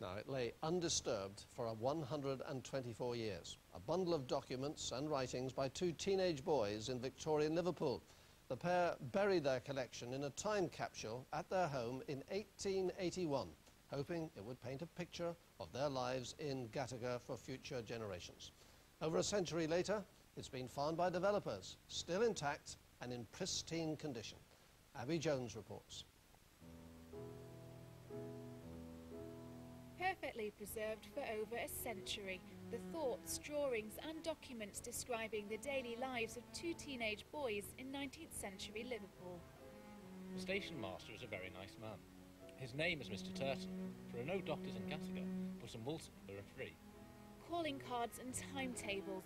Now, it lay undisturbed for 124 years. A bundle of documents and writings by two teenage boys in Victorian Liverpool. The pair buried their collection in a time capsule at their home in 1881, hoping it would paint a picture of their lives in Gateacre for future generations. Over a century later, it's been found by developers, still intact and in pristine condition. Abbie Jones reports. Perfectly preserved for over a century, the thoughts, drawings and documents describing the daily lives of two teenage boys in 19th century Liverpool. The station master is a very nice man. His name is Mr. Turton. There are no doctors in Gateacre, but in Woolton there are three. Calling cards and timetables,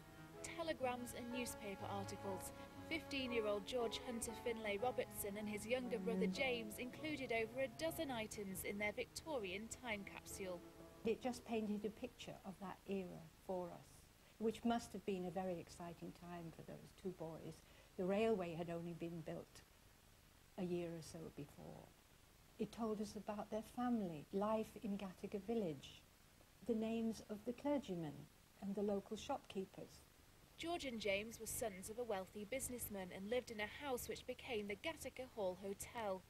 telegrams and newspaper articles. 15-year-old George Hunter Finlay Robertson and his younger brother James included over a dozen items in their Victorian time capsule. It just painted a picture of that era for us, which must have been a very exciting time for those two boys. The railway had only been built a year or so before. It told us about their family, life in Gateacre village, the names of the clergymen and the local shopkeepers. George and James were sons of a wealthy businessman and lived in a house which became the Gateacre Hall Hotel.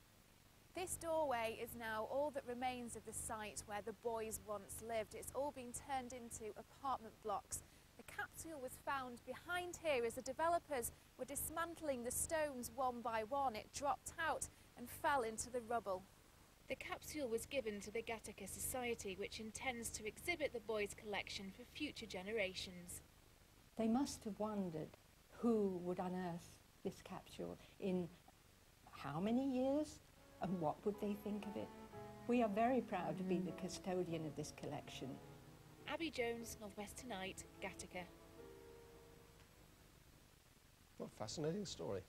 This doorway is now all that remains of the site where the boys once lived. It's all been turned into apartment blocks. The capsule was found behind here as the developers were dismantling the stones one by one. It dropped out and fell into the rubble. The capsule was given to the Gateacre Society, which intends to exhibit the boys' collection for future generations. They must have wondered who would unearth this capsule in how many years and what would they think of it. We are very proud to be the custodian of this collection. Abbie Jones, Northwest Tonight, Gateacre. What a fascinating story.